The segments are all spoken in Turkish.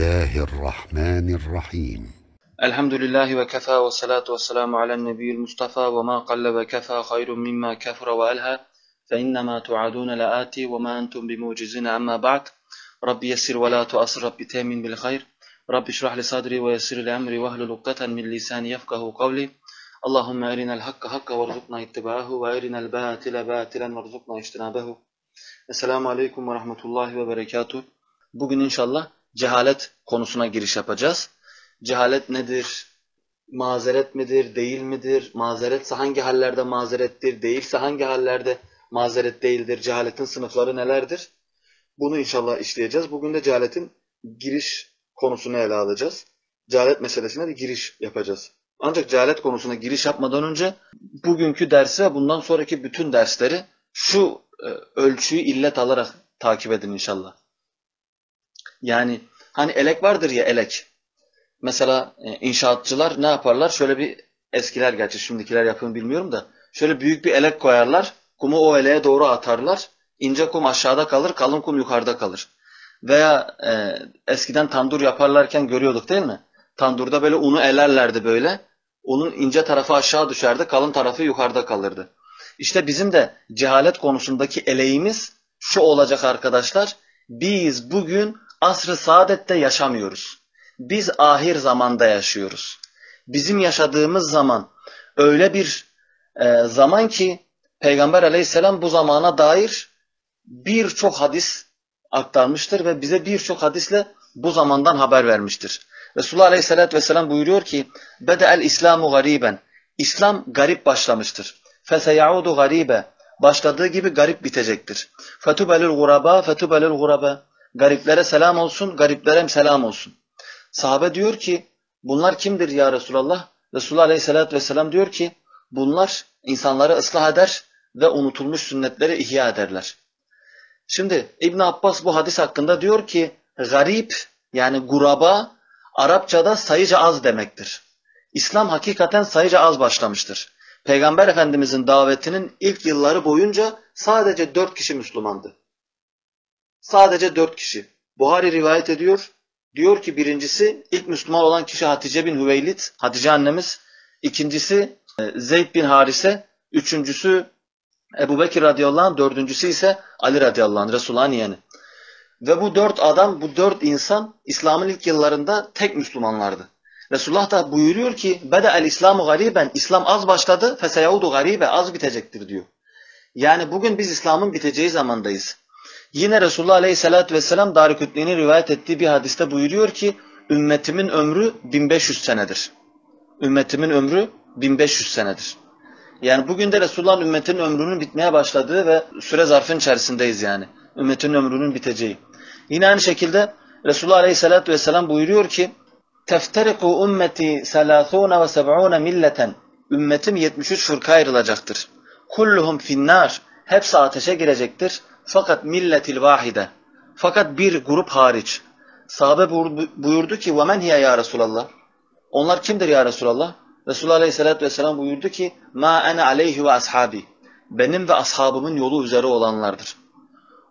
الله الرحمن الرحيم. الحمد لله وكفى والصلاة والسلام على النبي المصطفى وما قل وكفى خير مما كفر وألهى فإنما توعدون لآتي وما أنتم بموجزين أما بعد. رب يسر ولا تؤسر رب تامن بالخير. رب اشرح لي صدري ويسر لي أمري واهلل عقدة من لساني يفقه قولي. اللهم أرنا الحق حقا وارزقنا اتباعه وأرنا الباطل باطلا وارزقنا اجتنابه. Aleyküm ve Rahmetullahi ve Berekatuhu. Bugün inşallah cehalet konusuna giriş yapacağız. Cehalet nedir? Mazeret midir? Değil midir? Mazeretse hangi hallerde mazerettir? Değilse hangi hallerde mazeret değildir? Cehaletin sınıfları nelerdir? Bunu inşallah işleyeceğiz. Bugün de cehaletin giriş konusunu ele alacağız. Cehalet meselesine de giriş yapacağız. Ancak cehalet konusuna giriş yapmadan önce bugünkü dersi ve bundan sonraki bütün dersleri şu e, ölçüyü illet alarak takip edin inşallah. Yani hani elek vardır ya elek. Mesela e, inşaatçılar ne yaparlar? Şöyle bir eskiler gerçi şimdikiler yapın bilmiyorum da şöyle büyük bir elek koyarlar. Kumu o eleğe doğru atarlar. İnce kum aşağıda kalır, kalın kum yukarıda kalır. Veya e, eskiden tandur yaparlarken görüyorduk değil mi? Tandurda böyle unu elerlerdi böyle. Unun ince tarafı aşağı düşerdi, kalın tarafı yukarıda kalırdı. İşte bizim de cehalet konusundaki eleğimiz şu olacak arkadaşlar. Biz bugün asr-ı saadette yaşamıyoruz. Biz ahir zamanda yaşıyoruz. Bizim yaşadığımız zaman öyle bir e, zaman ki Peygamber aleyhisselam bu zamana dair birçok hadis aktarmıştır ve bize birçok hadisle bu zamandan haber vermiştir. Resulullah aleyhissalatü vesselam buyuruyor ki Bede'el İslamu gariben İslam garip başlamıştır. Feseyaudu garibe. Başladığı gibi garip bitecektir. Fetubelül guraba, fetubelül guraba. Gariplere selam olsun, gariplere selam olsun. Sahabe diyor ki, bunlar kimdir ya Resulallah? Resulullah Aleyhisselatü Vesselam diyor ki, bunlar insanları ıslah eder ve unutulmuş sünnetleri ihya ederler. Şimdi İbn Abbas bu hadis hakkında diyor ki, garip yani guraba Arapçada sayıca az demektir. İslam hakikaten sayıca az başlamıştır. Peygamber Efendimizin davetinin ilk yılları boyunca sadece dört kişi Müslümandı. Sadece dört kişi. Buhari rivayet ediyor. Diyor ki birincisi ilk Müslüman olan kişi Hatice bin Hüveylid, Hatice annemiz. İkincisi Zeyd bin Harise. Üçüncüsü Ebu Bekir radıyallahu anh. Dördüncüsü ise Ali radıyallahu anh. Resulullah'ın yeğeni. Ve bu dört adam, bu dört insan İslam'ın ilk yıllarında tek Müslümanlardı. Resulullah da buyuruyor ki Bede el İslamu gariben İslam az başladı feseyaudu garibe az bitecektir diyor. Yani bugün biz İslam'ın biteceği zamandayız. Yine Resulullah Aleyhisselatü Vesselam Darikütli'nin rivayet ettiği bir hadiste buyuruyor ki ümmetimin ömrü 1500 senedir. Ümmetimin ömrü 1500 senedir. Yani bugün de Resulullah'ın ümmetinin ömrünün bitmeye başladığı ve süre zarfın içerisindeyiz yani. Ümmetin ömrünün biteceği. Yine aynı şekilde Resulullah Aleyhisselatü Vesselam buyuruyor ki Teftariku ümmeti selâthûne ve seb'ûne milleten. Ümmetim 73 fırka ayrılacaktır. Kulluhum finnar. Hepsi ateşe girecektir. Fakat milletil vahide. Fakat bir grup hariç. Sahabe buyurdu ki ve men hiye ya Resulallah. Onlar kimdir ya Resulallah? Resulullah Aleyhisselatü Vesselam buyurdu ki ma ene aleyhi ve ashabi. Benim ve ashabımın yolu üzere olanlardır.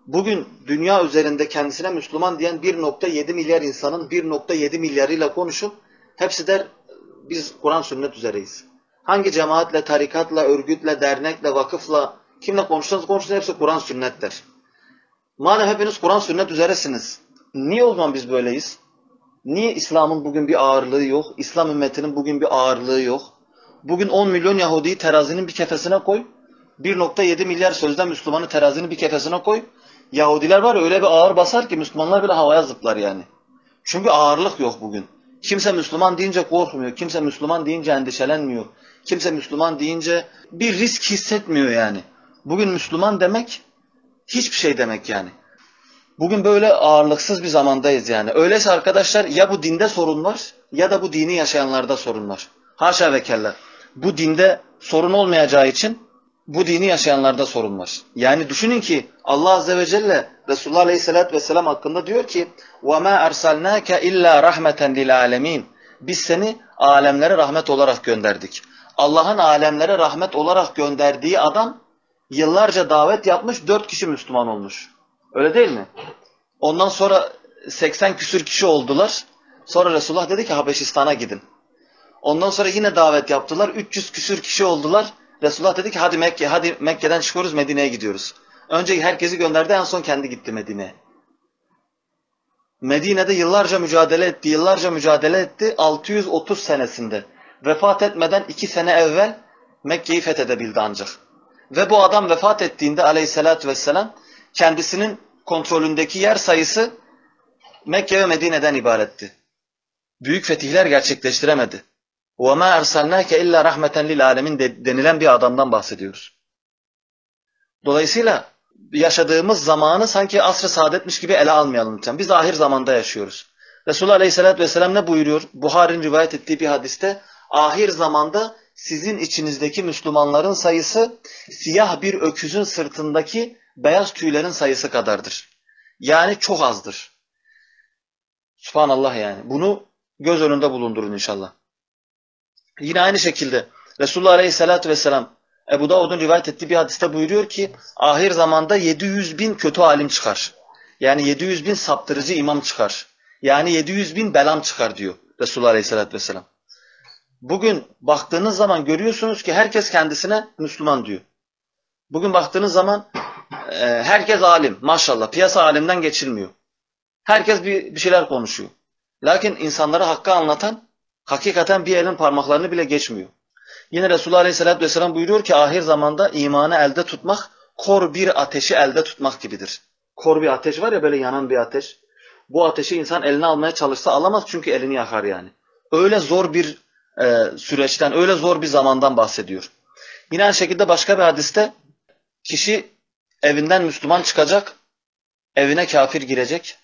Bugün dünya üzerinde kendisine Müslüman diyen 1.7 milyar insanın 1.7 milyarıyla konuşup hepsi der biz Kur'an sünnet üzereyiz. Hangi cemaatle, tarikatla, örgütle, dernekle, vakıfla kimle konuşsanız konuşun hepsi Kur'an sünnet der. Madem hepiniz Kur'an sünnet üzeresiniz. Niye o zaman biz böyleyiz? Niye İslam'ın bugün bir ağırlığı yok? İslam ümmetinin bugün bir ağırlığı yok? Bugün 10 milyon Yahudi'yi terazinin bir kefesine koy. 1.7 milyar sözde Müslümanı terazinin bir kefesine koy. Yahudiler var ya öyle bir ağır basar ki Müslümanlar bile havaya zıplar yani. Çünkü ağırlık yok bugün. Kimse Müslüman deyince korkmuyor. Kimse Müslüman deyince endişelenmiyor. Kimse Müslüman deyince bir risk hissetmiyor yani. Bugün Müslüman demek hiçbir şey demek yani. Bugün böyle ağırlıksız bir zamandayız yani. Öyleyse arkadaşlar ya bu dinde sorun var ya da bu dini yaşayanlarda sorun var. Haşa ve kella. Bu dinde sorun olmayacağı için bu dini yaşayanlarda sorun var. Yani düşünün ki Allah Azze ve Celle Resulullah Aleyhisselatü Vesselam hakkında diyor ki وَمَا أَرْسَلْنَاكَ illa rahmeten lil alemin. Biz seni alemlere rahmet olarak gönderdik. Allah'ın alemlere rahmet olarak gönderdiği adam yıllarca davet yapmış, dört kişi Müslüman olmuş. Öyle değil mi? Ondan sonra 80 küsür kişi oldular. Sonra Resulullah dedi ki Habeşistan'a gidin. Ondan sonra yine davet yaptılar. 300 küsür kişi oldular. Resulullah dedi ki hadi Mekke, hadi Mekke'den çıkıyoruz Medine'ye gidiyoruz. Önce herkesi gönderdi en son kendi gitti Medine'ye. Medine'de yıllarca mücadele etti, yıllarca mücadele etti. 630 senesinde vefat etmeden iki sene evvel Mekke'yi fethedebildi ancak. Ve bu adam vefat ettiğinde aleyhissalatü vesselam kendisinin kontrolündeki yer sayısı Mekke ve Medine'den ibaretti. Büyük fetihler gerçekleştiremedi. وَمَا اَرْسَلْنَاكَ اِلَّا رَحْمَةً لِلْعَالَمِينَ denilen bir adamdan bahsediyoruz. Dolayısıyla yaşadığımız zamanı sanki asr-ı saadetmiş gibi ele almayalım lütfen. Biz ahir zamanda yaşıyoruz. Resulullah Aleyhisselatü Vesselam ne buyuruyor? Buhari'nin rivayet ettiği bir hadiste ahir zamanda sizin içinizdeki Müslümanların sayısı siyah bir öküzün sırtındaki beyaz tüylerin sayısı kadardır. Yani çok azdır. Subhanallah yani. Bunu göz önünde bulundurun inşallah. Yine aynı şekilde Resulullah Aleyhisselatü Vesselam Ebu Davud'un rivayet ettiği bir hadiste buyuruyor ki ahir zamanda 700 bin kötü alim çıkar. Yani 700 bin saptırıcı imam çıkar. Yani 700 bin belam çıkar diyor Resulullah Aleyhisselatü Vesselam. Bugün baktığınız zaman görüyorsunuz ki herkes kendisine Müslüman diyor. Bugün baktığınız zaman e, herkes alim maşallah piyasa alimden geçilmiyor. Herkes bir, bir şeyler konuşuyor. Lakin insanlara hakkı anlatan hakikaten bir elin parmaklarını bile geçmiyor. Yine Resulullah Aleyhisselatü Vesselam buyuruyor ki ahir zamanda imanı elde tutmak kor bir ateşi elde tutmak gibidir. Kor bir ateş var ya böyle yanan bir ateş. Bu ateşi insan eline almaya çalışsa alamaz çünkü elini yakar yani. Öyle zor bir e, süreçten, öyle zor bir zamandan bahsediyor. Yine aynı şekilde başka bir hadiste kişi evinden Müslüman çıkacak, evine kafir girecek.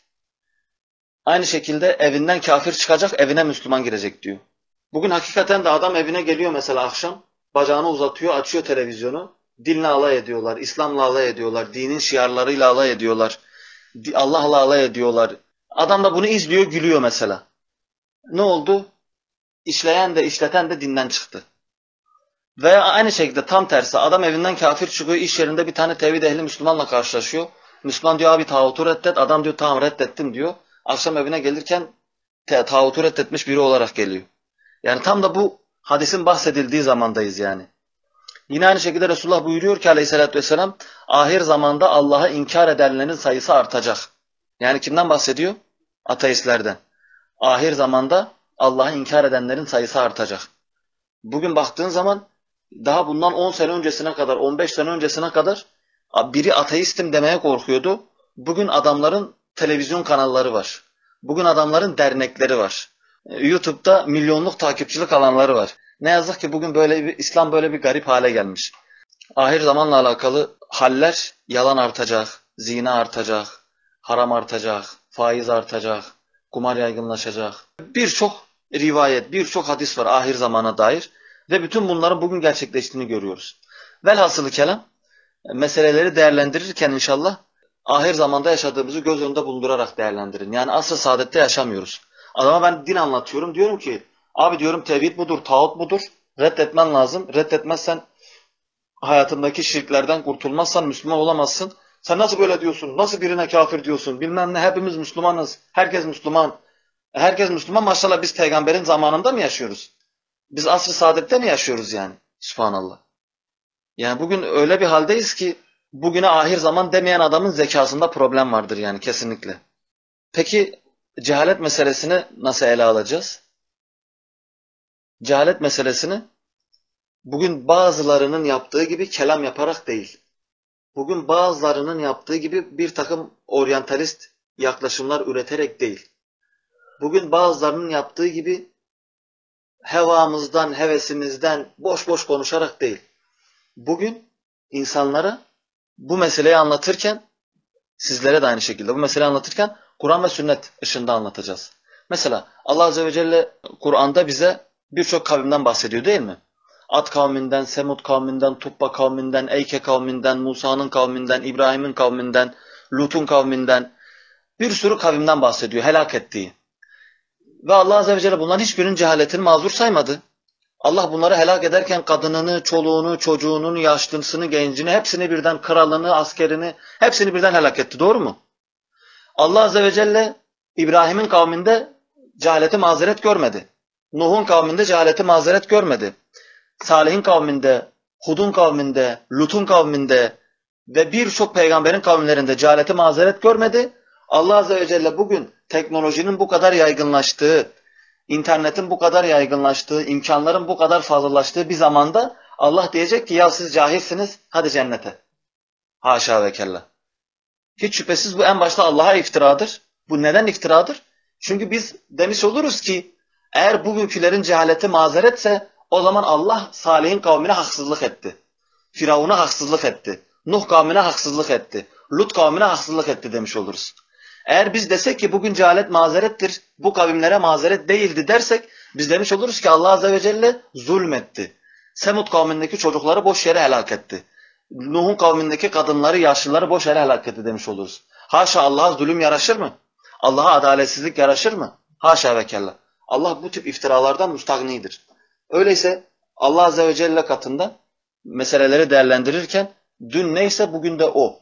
Aynı şekilde evinden kafir çıkacak, evine Müslüman girecek diyor. Bugün hakikaten de adam evine geliyor mesela akşam, bacağını uzatıyor, açıyor televizyonu. Dinle alay ediyorlar, İslam'la alay ediyorlar, dinin şiarlarıyla alay ediyorlar, Allah'la alay ediyorlar. Adam da bunu izliyor, gülüyor mesela. Ne oldu? İşleyen de işleten de dinden çıktı. Veya aynı şekilde tam tersi adam evinden kafir çıkıyor, iş yerinde bir tane tevhid ehli Müslümanla karşılaşıyor. Müslüman diyor abi tağutu reddet, adam diyor tamam reddettim diyor. Akşam evine gelirken tağutu reddetmiş biri olarak geliyor. Yani tam da bu hadisin bahsedildiği zamandayız yani. Yine aynı şekilde Resulullah buyuruyor ki aleyhissalatü vesselam ahir zamanda Allah'ı inkar edenlerin sayısı artacak. Yani kimden bahsediyor? Ateistlerden. Ahir zamanda Allah'ı inkar edenlerin sayısı artacak. Bugün baktığın zaman daha bundan 10 sene öncesine kadar, 15 sene öncesine kadar biri ateistim demeye korkuyordu. Bugün adamların televizyon kanalları var. Bugün adamların dernekleri var. YouTube'da milyonluk takipçilik alanları var. Ne yazık ki bugün böyle bir İslam böyle bir garip hale gelmiş. Ahir zamanla alakalı haller yalan artacak, zina artacak, haram artacak, faiz artacak, kumar yaygınlaşacak. Birçok rivayet, birçok hadis var ahir zamana dair ve bütün bunların bugün gerçekleştiğini görüyoruz. Velhasılı kelam meseleleri değerlendirirken inşallah ahir zamanda yaşadığımızı göz önünde bulundurarak değerlendirin. Yani asr-ı saadette yaşamıyoruz. Adama ben din anlatıyorum. Diyorum ki abi diyorum tevhid budur, tağut budur. Reddetmen lazım. Reddetmezsen hayatındaki şirklerden kurtulmazsan Müslüman olamazsın. Sen nasıl böyle diyorsun? Nasıl birine kafir diyorsun? Bilmem ne hepimiz Müslümanız. Herkes Müslüman. Herkes Müslüman maşallah biz peygamberin zamanında mı yaşıyoruz? Biz asr-ı saadette mi yaşıyoruz yani? Subhanallah. Yani bugün öyle bir haldeyiz ki bugüne ahir zaman demeyen adamın zekasında problem vardır yani kesinlikle. Peki cehalet meselesini nasıl ele alacağız? Cehalet meselesini bugün bazılarının yaptığı gibi kelam yaparak değil. Bugün bazılarının yaptığı gibi bir takım oryantalist yaklaşımlar üreterek değil. Bugün bazılarının yaptığı gibi hevamızdan, hevesimizden boş boş konuşarak değil. Bugün insanlara bu meseleyi anlatırken sizlere de aynı şekilde bu meseleyi anlatırken Kur'an ve sünnet ışığında anlatacağız. Mesela Allah Azze ve Celle Kur'an'da bize birçok kavimden bahsediyor değil mi? Ad kavminden, Semud kavminden, Tubba kavminden, Eyke kavminden, Musa'nın kavminden, İbrahim'in kavminden, Lut'un kavminden bir sürü kavimden bahsediyor helak ettiği. Ve Allah Azze ve Celle bunların hiçbirinin cehaletini mazur saymadı. Allah bunları helak ederken kadınını, çoluğunu, çocuğunun, yaşlısını, gencini, hepsini birden, kralını, askerini, hepsini birden helak etti. Doğru mu? Allah Azze ve Celle İbrahim'in kavminde cehaleti mazeret görmedi. Nuh'un kavminde cehaleti mazeret görmedi. Salih'in kavminde, Hud'un kavminde, Lut'un kavminde ve birçok peygamberin kavimlerinde cehaleti mazeret görmedi. Allah Azze ve Celle bugün teknolojinin bu kadar yaygınlaştığı, internetin bu kadar yaygınlaştığı, imkanların bu kadar fazlalaştığı bir zamanda Allah diyecek ki ya siz cahilsiniz hadi cennete. Haşa ve kella. Hiç şüphesiz bu en başta Allah'a iftiradır. Bu neden iftiradır? Çünkü biz demiş oluruz ki eğer bugünkülerin cehaleti mazeretse o zaman Allah Salih'in kavmine haksızlık etti. Firavun'a haksızlık etti. Nuh kavmine haksızlık etti. Lut kavmine haksızlık etti demiş oluruz. Eğer biz desek ki bugün cehalet mazerettir, bu kavimlere mazeret değildi dersek biz demiş oluruz ki Allah Azze ve Celle zulmetti. Semud kavmindeki çocukları boş yere helak etti. Nuh'un kavmindeki kadınları, yaşlıları boş yere helak etti demiş oluruz. Haşa Allah'a zulüm yaraşır mı? Allah'a adaletsizlik yaraşır mı? Haşa ve kella. Allah bu tip iftiralardan müstahnidir. Öyleyse Allah Azze ve Celle katında meseleleri değerlendirirken dün neyse bugün de o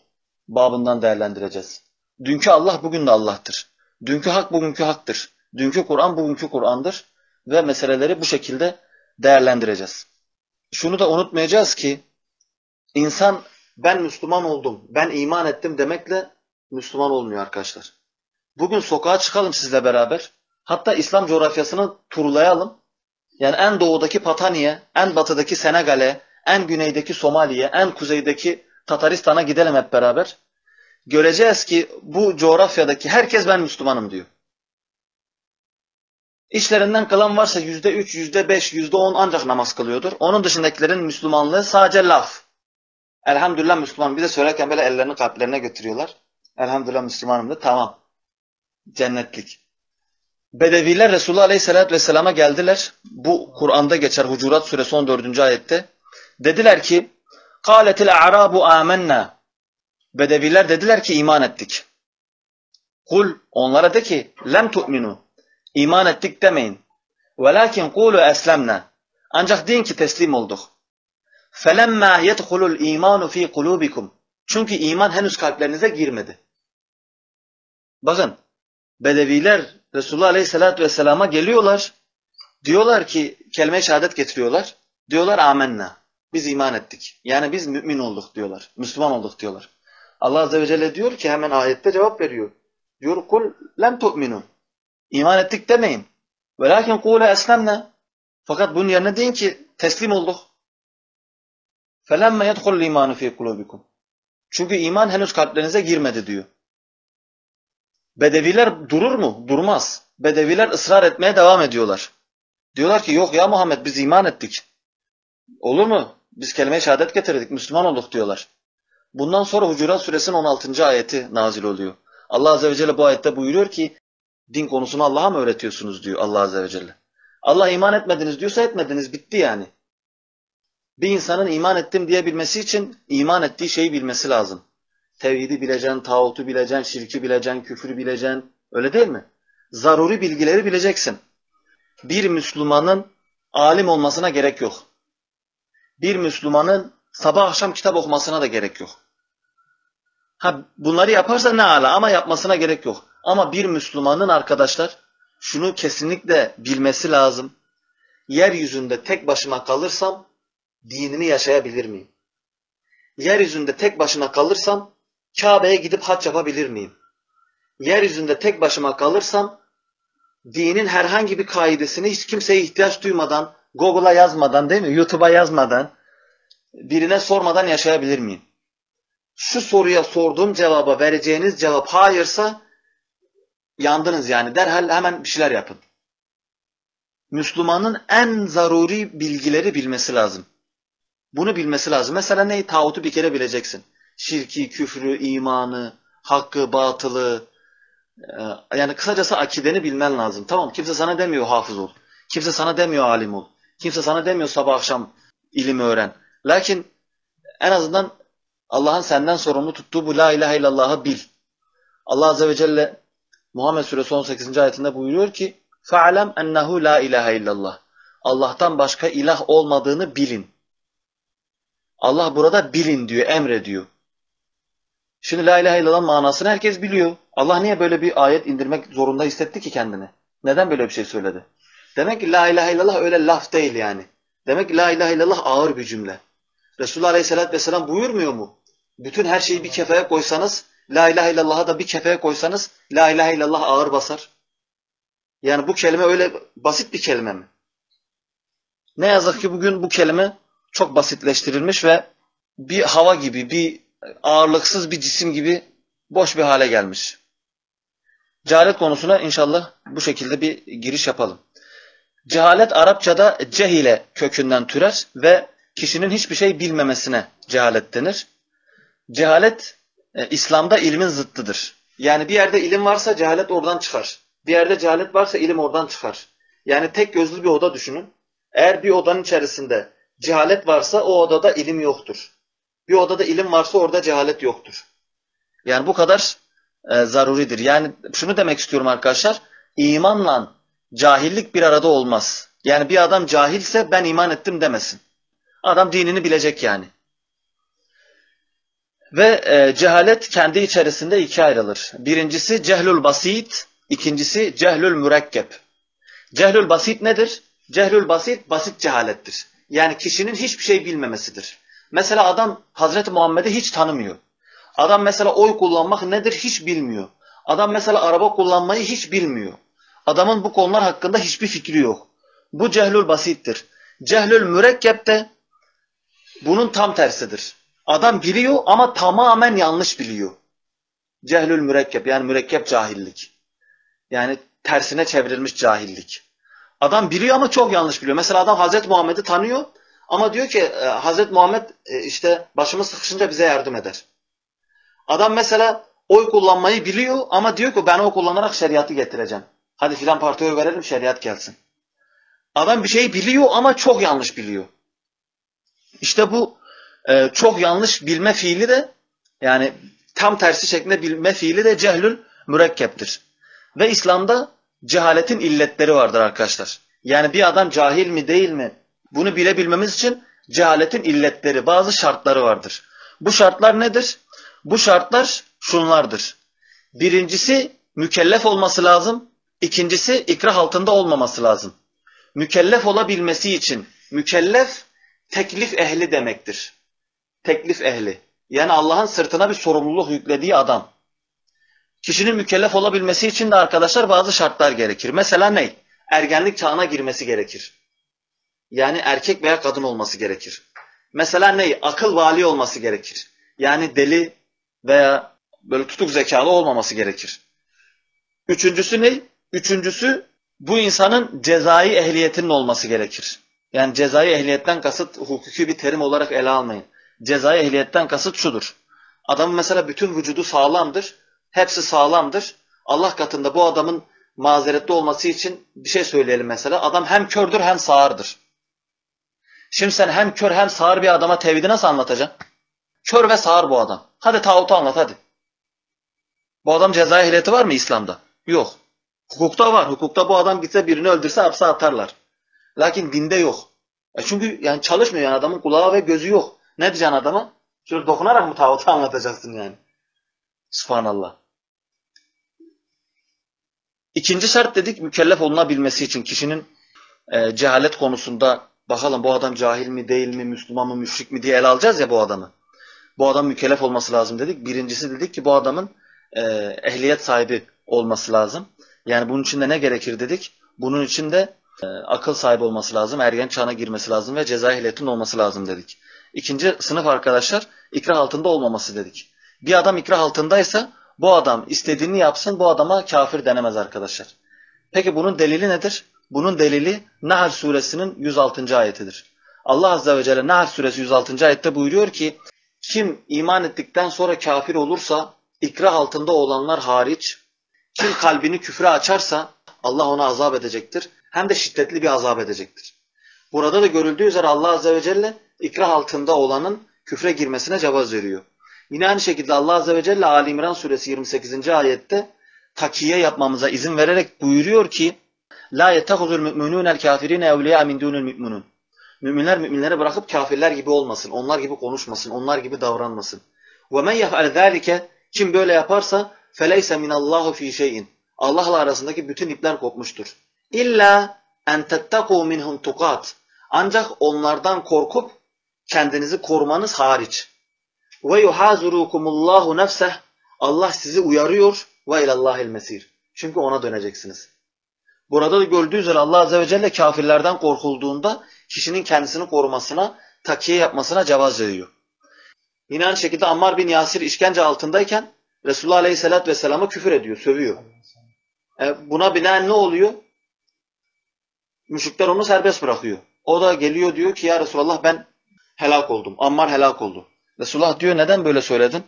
babından değerlendireceğiz. Dünkü Allah bugün de Allah'tır. Dünkü hak bugünkü haktır. Dünkü Kur'an bugünkü Kur'an'dır. Ve meseleleri bu şekilde değerlendireceğiz. Şunu da unutmayacağız ki insan ben Müslüman oldum, ben iman ettim demekle Müslüman olmuyor arkadaşlar. Bugün sokağa çıkalım sizle beraber. Hatta İslam coğrafyasını turlayalım. Yani en doğudaki Patani'ye, en batıdaki Senegal'e, en güneydeki Somali'ye, en kuzeydeki Tataristan'a gidelim hep beraber Göreceğiz ki bu coğrafyadaki herkes ben Müslümanım diyor. İşlerinden kalan varsa yüzde üç, yüzde beş, yüzde on ancak namaz kılıyordur. Onun dışındakilerin Müslümanlığı sadece laf. Elhamdülillah Müslüman. Bize söylerken böyle ellerini kalplerine götürüyorlar. Elhamdülillah Müslümanım da tamam. Cennetlik. Bedeviler Resulullah Aleyhisselatü Vesselam'a geldiler. Bu Kur'an'da geçer Hucurat Suresi 14. ayette. Dediler ki قَالَتِ الْاَعْرَابُ آمَنَّا Bedeviler dediler ki iman ettik. Kul onlara de ki lem tu'minu iman ettik demeyin. Velakin kulu eslemna ancak deyin ki teslim olduk. Felemma yedhulul imanu fi kulubikum çünkü iman henüz kalplerinize girmedi. Bakın Bedeviler Resulullah Aleyhisselatü Vesselam'a geliyorlar. Diyorlar ki kelime-i şehadet getiriyorlar. Diyorlar amenna. Biz iman ettik. Yani biz mümin olduk diyorlar. Müslüman olduk diyorlar. Allah Azze ve Celle diyor ki hemen ayette cevap veriyor. Diyor kul lem tu'minu. İman ettik demeyin. Velakin kule eslemne. Fakat bunun yerine deyin ki teslim olduk. Felemme yedhul imanu fi kulubikum. Çünkü iman henüz kalplerinize girmedi diyor. Bedeviler durur mu? Durmaz. Bedeviler ısrar etmeye devam ediyorlar. Diyorlar ki yok ya Muhammed biz iman ettik. Olur mu? Biz kelime-i şehadet getirdik, Müslüman olduk diyorlar. Bundan sonra Hucurat suresinin 16. ayeti nazil oluyor. Allah Azze ve Celle bu ayette buyuruyor ki din konusunu Allah'a mı öğretiyorsunuz diyor Allah Azze ve Celle. Allah iman etmediniz diyorsa etmediniz bitti yani. Bir insanın iman ettim diyebilmesi için iman ettiği şeyi bilmesi lazım. Tevhidi bileceksin, tağutu bileceksin, şirki bileceksin, küfrü bileceksin. Öyle değil mi? Zaruri bilgileri bileceksin. Bir Müslümanın alim olmasına gerek yok. Bir Müslümanın sabah akşam kitap okumasına da gerek yok. Ha bunları yaparsa ne ala ama yapmasına gerek yok. Ama bir Müslümanın arkadaşlar şunu kesinlikle bilmesi lazım. Yeryüzünde tek başıma kalırsam dinimi yaşayabilir miyim? Yeryüzünde tek başına kalırsam Kabe'ye gidip hac yapabilir miyim? Yeryüzünde tek başıma kalırsam dinin herhangi bir kaidesini hiç kimseye ihtiyaç duymadan, Google'a yazmadan değil mi? YouTube'a yazmadan, birine sormadan yaşayabilir miyim? Şu soruya sorduğum cevaba vereceğiniz cevap hayırsa yandınız yani. Derhal hemen bir şeyler yapın. Müslümanın en zaruri bilgileri bilmesi lazım. Bunu bilmesi lazım. Mesela neyi? Tağutu bir kere bileceksin. Şirki, küfrü, imanı, hakkı, batılı. E, yani kısacası akideni bilmen lazım. Tamam kimse sana demiyor hafız ol. Kimse sana demiyor alim ol. Kimse sana demiyor sabah akşam ilim öğren. Lakin en azından Allah'ın senden sorumlu tuttuğu bu la ilahe illallah'ı bil. Allah Azze ve Celle Muhammed Suresi 18. ayetinde buyuruyor ki فَعْلَمْ اَنَّهُ la ilahe illallah. Allah'tan başka ilah olmadığını bilin. Allah burada bilin diyor, emrediyor. Şimdi la ilahe illallah manasını herkes biliyor. Allah niye böyle bir ayet indirmek zorunda hissetti ki kendini? Neden böyle bir şey söyledi? Demek ki la ilahe illallah öyle laf değil yani. Demek ki la ilahe illallah ağır bir cümle. Resulullah aleyhissalatü vesselam buyurmuyor mu? Bütün her şeyi bir kefeye koysanız, la ilahe illallah'a da bir kefeye koysanız, la ilahe illallah ağır basar. Yani bu kelime öyle basit bir kelime mi? Ne yazık ki bugün bu kelime çok basitleştirilmiş ve bir hava gibi, bir ağırlıksız bir cisim gibi boş bir hale gelmiş. Cehalet konusuna inşallah bu şekilde bir giriş yapalım. Cehalet Arapçada cehile kökünden türer ve kişinin hiçbir şey bilmemesine cehalet denir. Cehalet e, İslam'da ilmin zıttıdır. Yani bir yerde ilim varsa cehalet oradan çıkar. Bir yerde cehalet varsa ilim oradan çıkar. Yani tek gözlü bir oda düşünün. Eğer bir odanın içerisinde cehalet varsa o odada ilim yoktur. Bir odada ilim varsa orada cehalet yoktur. Yani bu kadar e, zaruridir. Yani şunu demek istiyorum arkadaşlar. İmanla cahillik bir arada olmaz. Yani bir adam cahilse ben iman ettim demesin. Adam dinini bilecek yani. Ve e, cehalet kendi içerisinde ikiye ayrılır. Birincisi cehlül basit, ikincisi cehlül mürekkep. Cehlül basit nedir? Cehlül basit, basit cehalettir. Yani kişinin hiçbir şey bilmemesidir. Mesela adam Hazreti Muhammed'i hiç tanımıyor. Adam mesela oy kullanmak nedir hiç bilmiyor. Adam mesela araba kullanmayı hiç bilmiyor. Adamın bu konular hakkında hiçbir fikri yok. Bu cehlül basittir. Cehlül mürekkep de bunun tam tersidir. Adam biliyor ama tamamen yanlış biliyor. Cehlül mürekkep yani mürekkep cahillik. Yani tersine çevrilmiş cahillik. Adam biliyor ama çok yanlış biliyor. Mesela adam Hazreti Muhammed'i tanıyor ama diyor ki e, Hazreti Muhammed e, işte başımız sıkışınca bize yardım eder. Adam mesela oy kullanmayı biliyor ama diyor ki ben oy kullanarak şeriatı getireceğim. Hadi filan partiye verelim şeriat gelsin. Adam bir şeyi biliyor ama çok yanlış biliyor. İşte bu e, çok yanlış bilme fiili de yani tam tersi şeklinde bilme fiili de cehlül mürekkeptir. Ve İslam'da cehaletin illetleri vardır arkadaşlar. Yani bir adam cahil mi değil mi? Bunu bilebilmemiz için cehaletin illetleri, bazı şartları vardır. Bu şartlar nedir? Bu şartlar şunlardır. Birincisi mükellef olması lazım. İkincisi ikrah altında olmaması lazım. Mükellef olabilmesi için mükellef teklif ehli demektir. Teklif ehli. Yani Allah'ın sırtına bir sorumluluk yüklediği adam. Kişinin mükellef olabilmesi için de arkadaşlar bazı şartlar gerekir. Mesela ne? Ergenlik çağına girmesi gerekir. Yani erkek veya kadın olması gerekir. Mesela ne? Akıl vali olması gerekir. Yani deli veya böyle tutuk zekalı olmaması gerekir. Üçüncüsü ne? Üçüncüsü bu insanın cezai ehliyetinin olması gerekir. Yani cezai ehliyetten kasıt hukuki bir terim olarak ele almayın. Cezai ehliyetten kasıt şudur. Adamın mesela bütün vücudu sağlamdır. Hepsi sağlamdır. Allah katında bu adamın mazeretli olması için bir şey söyleyelim mesela. Adam hem kördür hem sağırdır. Şimdi sen hem kör hem sağır bir adama tevhidi nasıl anlatacaksın? Kör ve sağır bu adam. Hadi tağutu anlat hadi. Bu adam ceza ehliyeti var mı İslam'da? Yok. Hukukta var. Hukukta bu adam gitse birini öldürse hapse atarlar. Lakin dinde yok. E çünkü yani çalışmıyor yani adamın kulağı ve gözü yok. Ne diyeceksin adama? Şöyle dokunarak mı tağutu anlatacaksın yani? Subhanallah. İkinci şart dedik mükellef olunabilmesi için kişinin e, cehalet konusunda bakalım bu adam cahil mi değil mi, Müslüman mı, müşrik mi diye ele alacağız ya bu adamı. Bu adam mükellef olması lazım dedik. Birincisi dedik ki bu adamın e, ehliyet sahibi olması lazım. Yani bunun için de ne gerekir dedik? Bunun için de akıl sahibi olması lazım, ergen çağına girmesi lazım ve ceza ehliyetinin olması lazım dedik. İkinci sınıf arkadaşlar ikrah altında olmaması dedik. Bir adam ikrah altındaysa bu adam istediğini yapsın bu adama kafir denemez arkadaşlar. Peki bunun delili nedir? Bunun delili Nahl suresinin 106. ayetidir. Allah azze ve celle Nahl suresi 106. ayette buyuruyor ki kim iman ettikten sonra kafir olursa ikrah altında olanlar hariç kim kalbini küfre açarsa Allah ona azap edecektir. Hem de şiddetli bir azap edecektir. Burada da görüldüğü üzere Allah azze ve celle ikrah altında olanın küfre girmesine cevaz veriyor. Yine aynı şekilde Allah Azze ve Celle Ali İmran suresi 28. ayette takiye yapmamıza izin vererek buyuruyor ki La yettehuzul mü'minûnel kafirine evliya min dûnul mü'minûn. Müminler müminleri bırakıp kafirler gibi olmasın, onlar gibi konuşmasın, onlar gibi davranmasın. Ve men yef'al zâlike kim böyle yaparsa feleyse minallahu fi şeyin. Allah'la arasındaki bütün ipler kopmuştur. İlla en tettekû minhum tukat. Ancak onlardan korkup kendinizi korumanız hariç. Ve yuhazirukumullahu nefseh. Allah sizi uyarıyor ve ilallahil mesir. Çünkü ona döneceksiniz. Burada da gördüğü üzere Allah Azze ve Celle kafirlerden korkulduğunda kişinin kendisini korumasına, takiye yapmasına cevaz veriyor. Yine aynı şekilde Ammar bin Yasir işkence altındayken Resulullah Aleyhisselatü Vesselam'a küfür ediyor, sövüyor. E, buna binaen ne oluyor? Müşrikler onu serbest bırakıyor. O da geliyor diyor ki ya Resulullah ben helak oldum. Ammar helak oldu. Resulullah diyor neden böyle söyledin?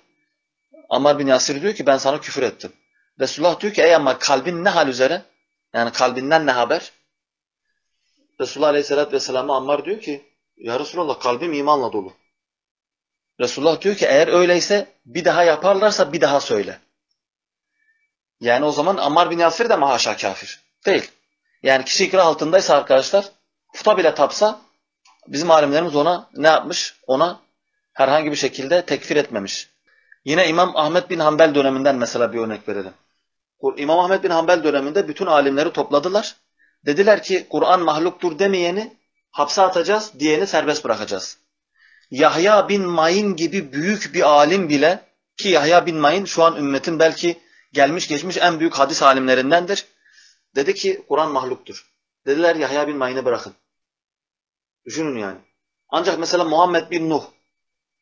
Ammar bin Yasir diyor ki ben sana küfür ettim. Resulullah diyor ki ey Ammar kalbin ne hal üzere? Yani kalbinden ne haber? Resulullah Aleyhisselatü Vesselam'a Ammar diyor ki ya Resulullah kalbim imanla dolu. Resulullah diyor ki eğer öyleyse bir daha yaparlarsa bir daha söyle. Yani o zaman Ammar bin Yasir de mi haşa kafir? Değil. Yani kişi ikra altındaysa arkadaşlar puta bile tapsa bizim alimlerimiz ona ne yapmış? Ona herhangi bir şekilde tekfir etmemiş. Yine İmam Ahmet bin Hanbel döneminden mesela bir örnek verelim. İmam Ahmet bin Hanbel döneminde bütün alimleri topladılar. Dediler ki Kur'an mahluktur demeyeni hapse atacağız, diyeni serbest bırakacağız. Yahya bin Mayin gibi büyük bir alim bile ki Yahya bin Mayin şu an ümmetin belki gelmiş geçmiş en büyük hadis alimlerindendir. Dedi ki Kur'an mahluktur. Dediler Yahya bin Mayin'i bırakın. Düşünün yani. Ancak mesela Muhammed bin Nuh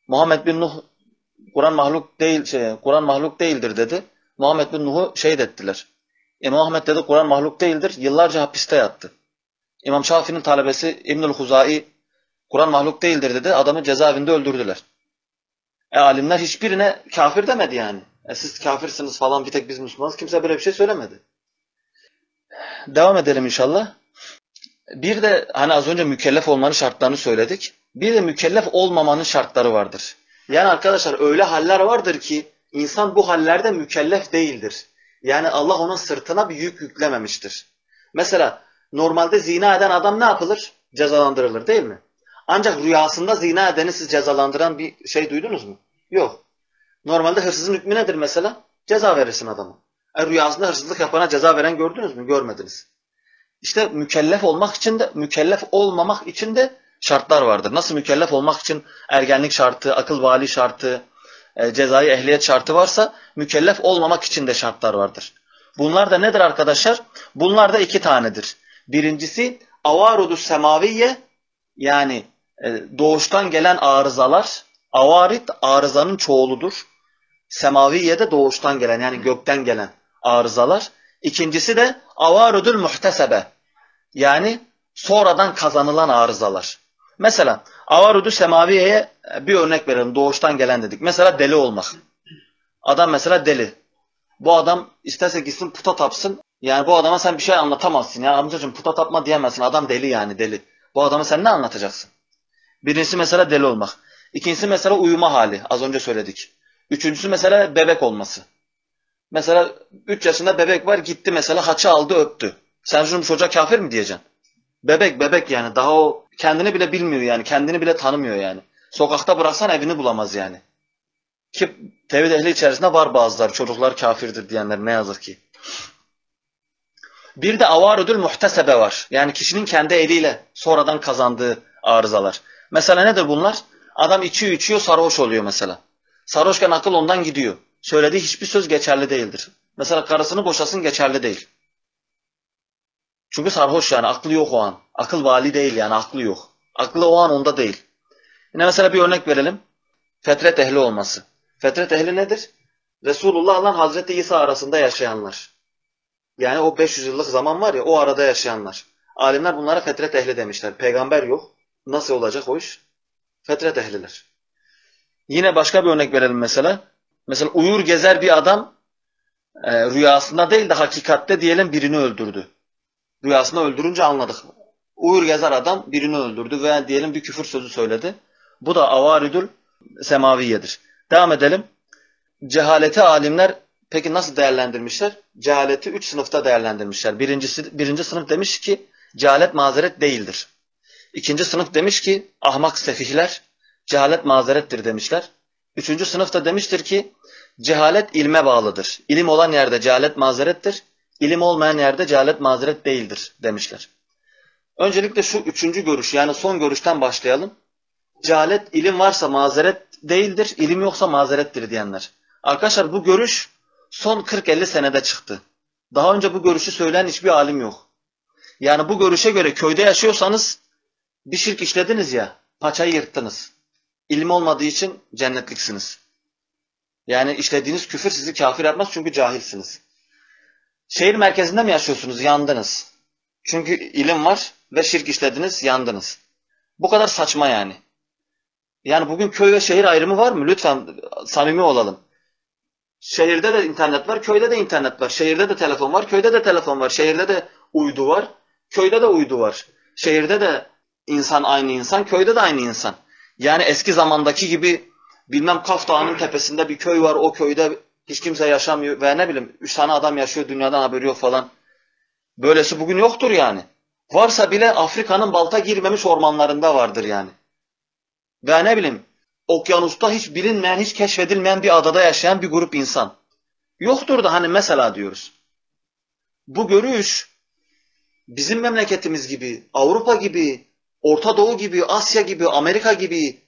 Muhammed bin Nuh Kur'an mahluk değil şey Kur'an mahluk değildir dedi. Muhammed bin Nuh'u şehit ettiler. İmam Ahmet dedi Kur'an mahluk değildir. Yıllarca hapiste yattı. İmam Şafii'nin talebesi İbnül Huzai Kur'an mahluk değildir dedi. Adamı cezaevinde öldürdüler. E alimler hiçbirine kafir demedi yani. E siz kafirsiniz falan bir tek biz Müslümanız. Kimse böyle bir şey söylemedi. Devam edelim inşallah. Bir de hani az önce mükellef olmanın şartlarını söyledik. Bir de mükellef olmamanın şartları vardır. Yani arkadaşlar öyle haller vardır ki insan bu hallerde mükellef değildir. Yani Allah onun sırtına bir yük yüklememiştir. Mesela normalde zina eden adam ne yapılır? Cezalandırılır değil mi? Ancak rüyasında zina edeni siz cezalandıran bir şey duydunuz mu? Yok. Normalde hırsızın hükmü nedir mesela? Ceza verirsin adama. E, rüyasında hırsızlık yapana ceza veren gördünüz mü? Görmediniz. İşte mükellef olmak için de, mükellef olmamak için de şartlar vardır. Nasıl mükellef olmak için ergenlik şartı, akıl vali şartı, e, cezai ehliyet şartı varsa mükellef olmamak için de şartlar vardır. Bunlar da nedir arkadaşlar? Bunlar da iki tanedir. Birincisi avarudu semaviye yani e, doğuştan gelen arızalar. Avarit arızanın çoğuludur. Semaviye de doğuştan gelen yani gökten gelen arızalar. İkincisi de avarudul muhtesebe yani sonradan kazanılan arızalar. Mesela avarudu semaviyeye bir örnek verelim. Doğuştan gelen dedik. Mesela deli olmak. Adam mesela deli. Bu adam isterse gitsin puta tapsın. Yani bu adama sen bir şey anlatamazsın. Ya amcacığım puta tapma diyemezsin. Adam deli yani deli. Bu adama sen ne anlatacaksın? Birincisi mesela deli olmak. İkincisi mesela uyuma hali. Az önce söyledik. Üçüncüsü mesela bebek olması. Mesela 3 yaşında bebek var gitti mesela haçı aldı öptü. Sen şunu çocuğa kafir mi diyeceksin? Bebek bebek yani daha o kendini bile bilmiyor yani kendini bile tanımıyor yani. Sokakta bıraksan evini bulamaz yani. Ki tevhid ehli içerisinde var bazılar çocuklar kafirdir diyenler ne yazık ki. Bir de avarudül muhtesebe var. Yani kişinin kendi eliyle sonradan kazandığı arızalar. Mesela nedir bunlar? Adam içiyor içiyor sarhoş oluyor mesela. Sarhoşken akıl ondan gidiyor. Söylediği hiçbir söz geçerli değildir. Mesela karısını boşasın geçerli değil. Çünkü sarhoş yani aklı yok o an. Akıl vali değil yani aklı yok. Aklı o an onda değil. Yine mesela bir örnek verelim. Fetret ehli olması. Fetret ehli nedir? Resulullah'la Hazreti İsa arasında yaşayanlar. Yani o 500 yıllık zaman var ya o arada yaşayanlar. Alimler bunlara fetret ehli demişler. Peygamber yok. Nasıl olacak o iş? Fetret ehliler. Yine başka bir örnek verelim mesela. Mesela uyur gezer bir adam e, rüyasında değil de hakikatte diyelim birini öldürdü. Rüyasında öldürünce anladık. Uyur gezer adam birini öldürdü veya diyelim bir küfür sözü söyledi. Bu da avaridül semaviyedir. Devam edelim. Cehaleti alimler peki nasıl değerlendirmişler? Cehaleti üç sınıfta değerlendirmişler. Birincisi, birinci sınıf demiş ki cehalet mazeret değildir. İkinci sınıf demiş ki ahmak sefihler cehalet mazerettir demişler. Üçüncü sınıf da demiştir ki Cehalet ilme bağlıdır. İlim olan yerde cehalet mazerettir. İlim olmayan yerde cehalet mazeret değildir demişler. Öncelikle şu üçüncü görüş yani son görüşten başlayalım. Cehalet ilim varsa mazeret değildir, ilim yoksa mazerettir diyenler. Arkadaşlar bu görüş son 40-50 senede çıktı. Daha önce bu görüşü söyleyen hiçbir alim yok. Yani bu görüşe göre köyde yaşıyorsanız bir şirk işlediniz ya, paçayı yırttınız. İlim olmadığı için cennetliksiniz. Yani işlediğiniz küfür sizi kafir yapmaz çünkü cahilsiniz. Şehir merkezinde mi yaşıyorsunuz? Yandınız. Çünkü ilim var ve şirk işlediniz, yandınız. Bu kadar saçma yani. Yani bugün köy ve şehir ayrımı var mı? Lütfen samimi olalım. Şehirde de internet var, köyde de internet var. Şehirde de telefon var, köyde de telefon var. Şehirde de uydu var, köyde de uydu var. Şehirde de insan aynı insan, köyde de aynı insan. Yani eski zamandaki gibi bilmem Kaf Dağı'nın tepesinde bir köy var, o köyde hiç kimse yaşamıyor ve ne bileyim üç tane adam yaşıyor dünyadan haberi yok falan. Böylesi bugün yoktur yani. Varsa bile Afrika'nın balta girmemiş ormanlarında vardır yani. Ve ne bileyim okyanusta hiç bilinmeyen, hiç keşfedilmeyen bir adada yaşayan bir grup insan. Yoktur da hani mesela diyoruz. Bu görüş bizim memleketimiz gibi, Avrupa gibi, Orta Doğu gibi, Asya gibi, Amerika gibi,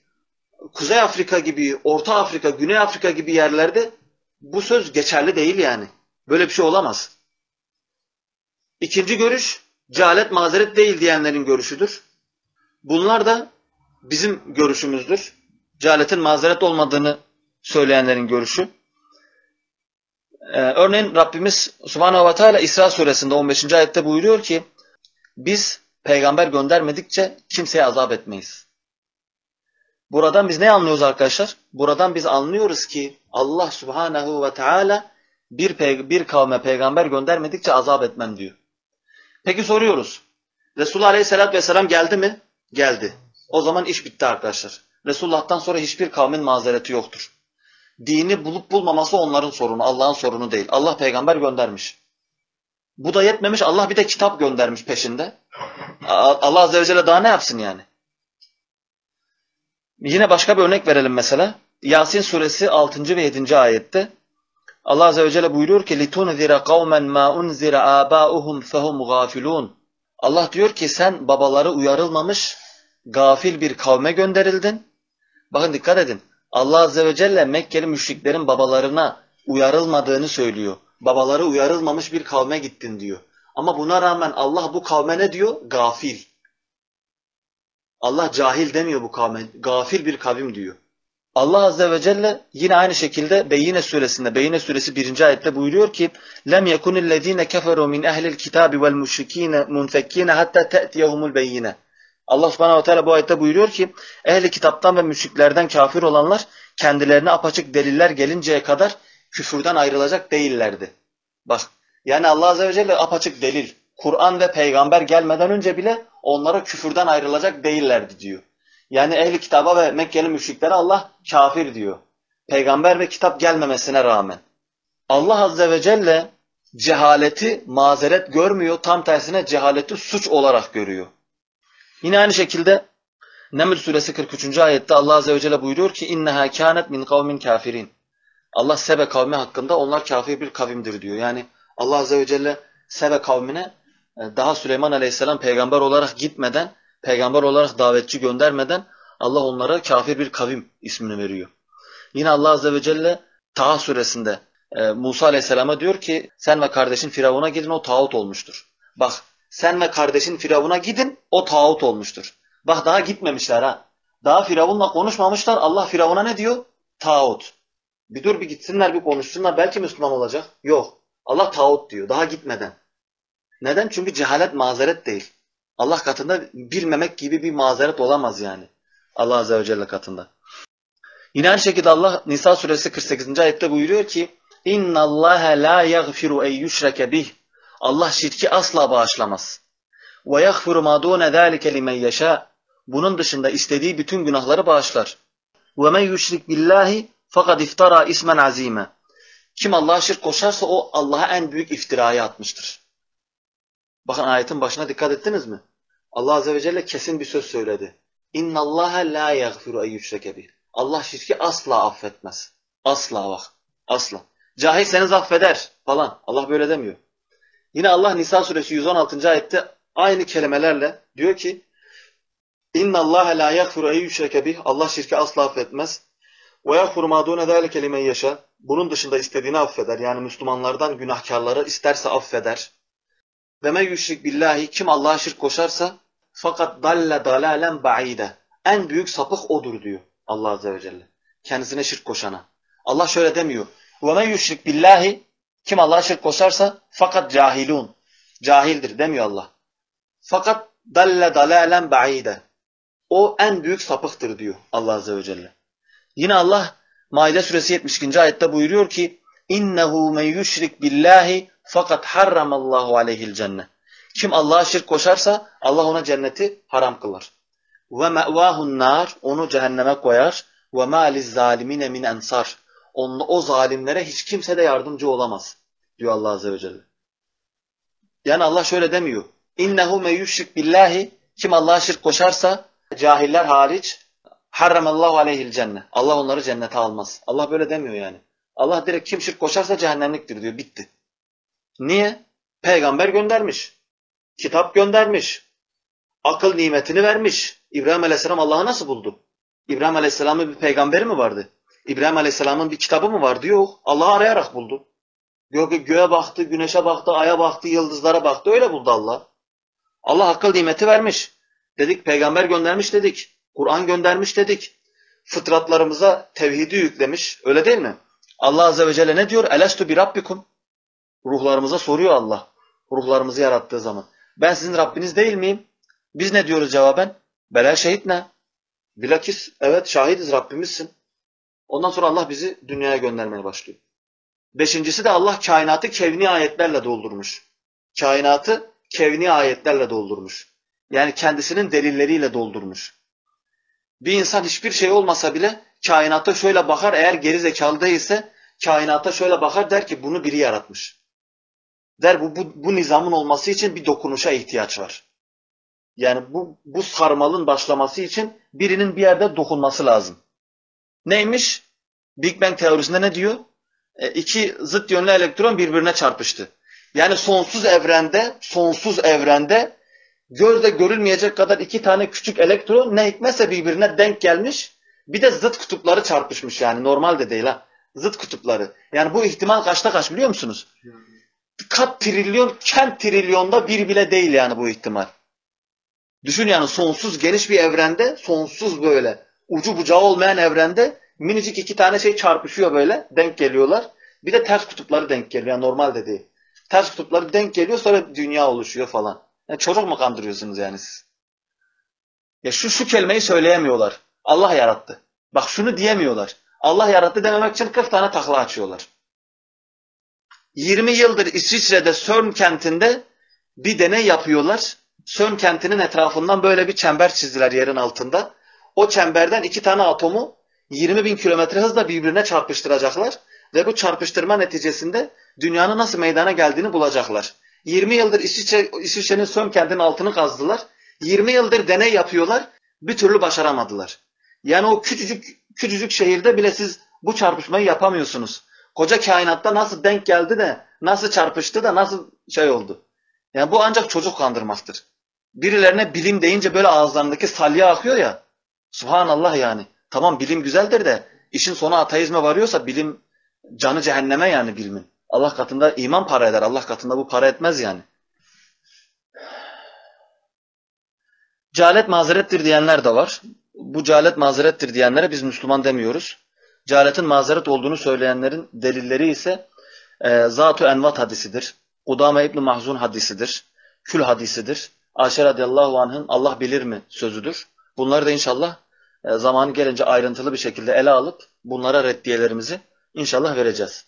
Kuzey Afrika gibi, Orta Afrika, Güney Afrika gibi yerlerde bu söz geçerli değil yani. Böyle bir şey olamaz. İkinci görüş, cehalet mazeret değil diyenlerin görüşüdür. Bunlar da bizim görüşümüzdür. Cehaletin mazeret olmadığını söyleyenlerin görüşü. Ee, örneğin Rabbimiz Subhanahu ve Teala İsra suresinde 15. ayette buyuruyor ki biz peygamber göndermedikçe kimseye azap etmeyiz. Buradan biz ne anlıyoruz arkadaşlar? Buradan biz anlıyoruz ki Allah Subhanahu ve Teala bir, bir kavme peygamber göndermedikçe azap etmem diyor. Peki soruyoruz. Resulullah Aleyhisselatü Vesselam geldi mi? Geldi. O zaman iş bitti arkadaşlar. Resulullah'tan sonra hiçbir kavmin mazereti yoktur. Dini bulup bulmaması onların sorunu, Allah'ın sorunu değil. Allah peygamber göndermiş. Bu da yetmemiş, Allah bir de kitap göndermiş peşinde. Allah Azze ve Celle daha ne yapsın yani? Yine başka bir örnek verelim mesela. Yasin suresi 6. ve 7. ayette Allah Azze ve Celle buyuruyor ki لِتُنْذِرَ قَوْمًا مَا اُنْزِرَ آبَاؤُهُمْ فَهُمْ غَافِلُونَ Allah diyor ki sen babaları uyarılmamış gafil bir kavme gönderildin. Bakın dikkat edin. Allah Azze ve Celle Mekkeli müşriklerin babalarına uyarılmadığını söylüyor. Babaları uyarılmamış bir kavme gittin diyor. Ama buna rağmen Allah bu kavme ne diyor? Gafil. Allah cahil demiyor bu kavme. Gafil bir kavim diyor. Allah Azze ve Celle yine aynı şekilde Beyine suresinde, Beyine suresi 1. ayette buyuruyor ki لَمْ يَكُنِ الَّذ۪ينَ كَفَرُوا مِنْ اَهْلِ الْكِتَابِ وَالْمُشْرِك۪ينَ مُنْفَك۪ينَ hatta تَأْتِيَهُمُ الْبَيِّنَ Allah subhanahu ve teala bu ayette buyuruyor ki ehli kitaptan ve müşriklerden kafir olanlar kendilerine apaçık deliller gelinceye kadar küfürden ayrılacak değillerdi. Bak yani Allah Azze ve Celle apaçık delil, Kur'an ve peygamber gelmeden önce bile onlara küfürden ayrılacak değillerdi diyor. Yani ehli kitaba ve Mekkeli müşriklere Allah kafir diyor. Peygamber ve kitap gelmemesine rağmen. Allah Azze ve Celle cehaleti mazeret görmüyor, tam tersine cehaleti suç olarak görüyor. Yine aynı şekilde Neml suresi 43. ayette Allah Azze ve Celle buyuruyor ki inneha kânet min kavmin kafirin. Allah Sebe kavmi hakkında onlar kafir bir kavimdir diyor. Yani Allah Azze ve Celle Sebe kavmine e, daha Süleyman Aleyhisselam peygamber olarak gitmeden, peygamber olarak davetçi göndermeden Allah onlara kafir bir kavim ismini veriyor. Yine Allah Azze ve Celle Taha suresinde e, Musa Aleyhisselam'a diyor ki sen ve kardeşin Firavun'a gidin o tağut olmuştur. Bak sen ve kardeşin Firavun'a gidin o tağut olmuştur. Bak daha gitmemişler ha. Daha Firavun'la konuşmamışlar. Allah Firavun'a ne diyor? Tağut. Bir dur bir gitsinler bir konuşsunlar. Belki Müslüman olacak. Yok. Allah tağut diyor. Daha gitmeden. Neden? Çünkü cehalet mazeret değil. Allah katında bilmemek gibi bir mazeret olamaz yani. Allah Azze ve Celle katında. Yine aynı şekilde Allah Nisa suresi 48. ayette buyuruyor ki İnna Allah la yaghfiru en yushrake bih. Allah şirki asla bağışlamaz. Yaghfiru ma dune zalike limen yasha. Bunun dışında istediği bütün günahları bağışlar. Men yushrik billahi fakat iftara ismen azime. Kim Allah'a şirk koşarsa o Allah'a en büyük iftirayı atmıştır. Bakın ayetin başına dikkat ettiniz mi? Allah Azze ve Celle kesin bir söz söyledi. La yaghfiru en yushrake bih. Allah şirki asla affetmez. Asla bak. Asla. Cahil seni affeder falan. Allah böyle demiyor. Yine Allah Nisa suresi 116. ayette aynı kelimelerle diyor ki la yaghfiru en yushrake bih. Allah şirki asla affetmez. Yaghfiru ma dune zalike limen yasha. Bunun dışında istediğini affeder. Yani Müslümanlardan günahkarları isterse affeder. Ve men yushrik billahi kim Allah'a şirk koşarsa fakat dalle dalalen ba'ide. En büyük sapık odur diyor Allah azze ve celle. Kendisine şirk koşana. Allah şöyle demiyor. Ve men yushrik billahi kim Allah'a şirk koşarsa fakat cahilun. Cahildir demiyor Allah. Fakat dalle dalalen ba'ide. O en büyük sapıktır diyor Allah azze ve celle. Yine Allah Maide suresi 72. ayette buyuruyor ki innehu men yushrik billahi fakat harramallahu aleyhil cennet. Kim Allah'a şirk koşarsa Allah ona cenneti haram kılar. Ve me'vahun nar onu cehenneme koyar ve ma zalimine min ensar. Onun, o zalimlere hiç kimse de yardımcı olamaz diyor Allah azze ve celle. Yani Allah şöyle demiyor. İnnehu men yushrik billahi kim Allah'a şirk koşarsa cahiller hariç harramallahu aleyhil cennet. Allah onları cennete almaz. Allah böyle demiyor yani. Allah direkt kim şirk koşarsa cehennemliktir diyor. Bitti. Niye? Peygamber göndermiş. Kitap göndermiş. Akıl nimetini vermiş. İbrahim Aleyhisselam Allah'ı nasıl buldu? İbrahim Aleyhisselam'ın bir peygamberi mi vardı? İbrahim Aleyhisselam'ın bir kitabı mı vardı? Yok. Allah'ı arayarak buldu. Gö göğe baktı, güneşe baktı, aya baktı, yıldızlara baktı. Öyle buldu Allah. Allah akıl nimeti vermiş. Dedik peygamber göndermiş dedik. Kur'an göndermiş dedik. Fıtratlarımıza tevhidi yüklemiş. Öyle değil mi? Allah Azze ve Celle ne diyor? Elestu bir rabbikum. Ruhlarımıza soruyor Allah. Ruhlarımızı yarattığı zaman. Ben sizin Rabbiniz değil miyim? Biz ne diyoruz cevaben? Bela şehit ne? Bilakis evet şahidiz Rabbimizsin. Ondan sonra Allah bizi dünyaya göndermeye başlıyor. Beşincisi de Allah kainatı kevni ayetlerle doldurmuş. Kainatı kevni ayetlerle doldurmuş. Yani kendisinin delilleriyle doldurmuş. Bir insan hiçbir şey olmasa bile kainata şöyle bakar eğer geri zekalı değilse kainata şöyle bakar der ki bunu biri yaratmış. Der bu, bu, bu nizamın olması için bir dokunuşa ihtiyaç var. Yani bu, bu sarmalın başlaması için birinin bir yerde dokunması lazım. Neymiş? Big Bang teorisinde ne diyor? E, iki zıt yönlü elektron birbirine çarpıştı. Yani sonsuz evrende, sonsuz evrende gözle görülmeyecek kadar iki tane küçük elektron ne hikmetse birbirine denk gelmiş. Bir de zıt kutupları çarpışmış yani normal de değil ha. Zıt kutupları. Yani bu ihtimal kaçta kaç biliyor musunuz? Kat trilyon, kent trilyonda bir bile değil yani bu ihtimal. Düşün yani sonsuz geniş bir evrende, sonsuz böyle ucu bucağı olmayan evrende minicik iki tane şey çarpışıyor böyle, denk geliyorlar. Bir de ters kutupları denk geliyor, yani normal de. Ters kutupları denk geliyor sonra dünya oluşuyor falan. Yani çocuk mu kandırıyorsunuz yani siz? Ya şu şu kelimeyi söyleyemiyorlar. Allah yarattı. Bak şunu diyemiyorlar. Allah yarattı dememek için 40 tane takla açıyorlar. 20 yıldır İsviçre'de CERN kentinde bir deney yapıyorlar. CERN kentinin etrafından böyle bir çember çizdiler yerin altında. O çemberden iki tane atomu 20 bin kilometre hızla birbirine çarpıştıracaklar. Ve bu çarpıştırma neticesinde dünyanın nasıl meydana geldiğini bulacaklar. 20 yıldır İsviçre, İsviçre'nin son kentinin altını kazdılar. 20 yıldır deney yapıyorlar. Bir türlü başaramadılar. Yani o küçücük küçücük şehirde bile siz bu çarpışmayı yapamıyorsunuz. Koca kainatta nasıl denk geldi de nasıl çarpıştı da nasıl şey oldu. Yani bu ancak çocuk kandırmaktır. Birilerine bilim deyince böyle ağızlarındaki salya akıyor ya. Subhanallah yani. Tamam bilim güzeldir de işin sonu ateizme varıyorsa bilim canı cehenneme yani bilimin. Allah katında iman para eder. Allah katında bu para etmez yani. Cehalet mazerettir diyenler de var. Bu cehalet mazerettir diyenlere biz Müslüman demiyoruz. Cehaletin mazeret olduğunu söyleyenlerin delilleri ise e, Zat-ı Envat hadisidir. Udame İbni Mahzun hadisidir. Kül hadisidir. Ayşe radıyallahu anh'ın Allah bilir mi sözüdür. Bunları da inşallah e, zamanı gelince ayrıntılı bir şekilde ele alıp bunlara reddiyelerimizi inşallah vereceğiz.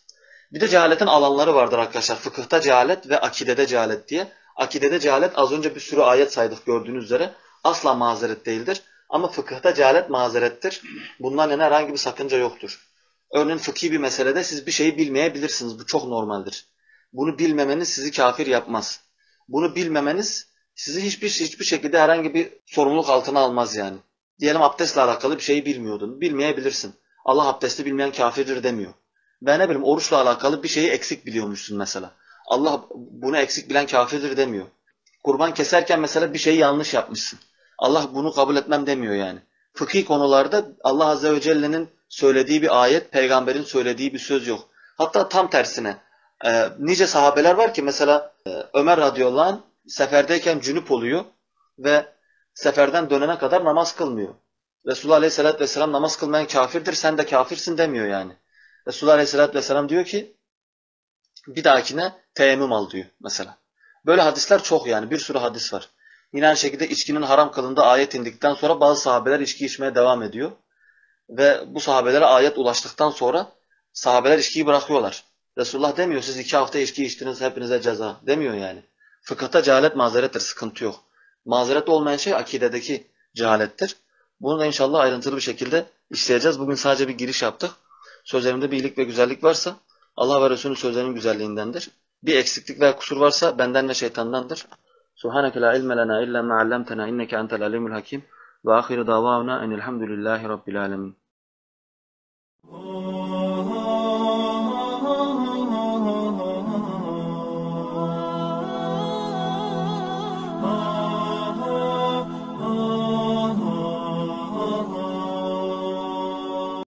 Bir de cehaletin alanları vardır arkadaşlar. Fıkıhta cehalet ve akidede cehalet diye. Akidede cehalet az önce bir sürü ayet saydık gördüğünüz üzere. Asla mazeret değildir. Ama fıkıhta cehalet mazerettir. Bundan yana herhangi bir sakınca yoktur. Örneğin fıkhi bir meselede siz bir şeyi bilmeyebilirsiniz. Bu çok normaldir. Bunu bilmemeniz sizi kafir yapmaz. Bunu bilmemeniz sizi hiçbir hiçbir şekilde herhangi bir sorumluluk altına almaz yani. Diyelim abdestle alakalı bir şeyi bilmiyordun. Bilmeyebilirsin. Allah abdesti bilmeyen kafirdir demiyor. Ve ne bileyim oruçla alakalı bir şeyi eksik biliyormuşsun mesela. Allah bunu eksik bilen kafirdir demiyor. Kurban keserken mesela bir şeyi yanlış yapmışsın. Allah bunu kabul etmem demiyor yani. Fıkhi konularda Allah Azze ve Celle'nin söylediği bir ayet, peygamberin söylediği bir söz yok. Hatta tam tersine e, nice sahabeler var ki mesela e, Ömer radıyallahu anh seferdeyken cünüp oluyor ve seferden dönene kadar namaz kılmıyor. Resulullah aleyhissalatü vesselam namaz kılmayan kafirdir sen de kafirsin demiyor yani. Resulullah aleyhissalatü vesselam diyor ki bir dahakine teyemmüm al diyor mesela. Böyle hadisler çok yani bir sürü hadis var. Yine aynı şekilde içkinin haram kılındığı ayet indikten sonra bazı sahabeler içki içmeye devam ediyor. Ve bu sahabelere ayet ulaştıktan sonra sahabeler içkiyi bırakıyorlar. Resulullah demiyor siz iki hafta içki içtiniz hepinize ceza demiyor yani. Fıkıhta cehalet mazerettir sıkıntı yok. Mazeret olmayan şey akidedeki cehalettir. Bunu da inşallah ayrıntılı bir şekilde işleyeceğiz. Bugün sadece bir giriş yaptık. Sözlerimde bir iyilik ve güzellik varsa Allah ve Resulünün sözlerinin güzelliğindendir. Bir eksiklik veya kusur varsa benden ve şeytandandır. Subhaneke la ilme lena illa ma allamtena inneke entel alimul hakim ve ahiru davavna enilhamdülillahi rabbil alemin. Oh.